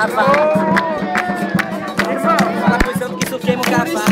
cavalo. Fala pro santo que suquemos o cavalo.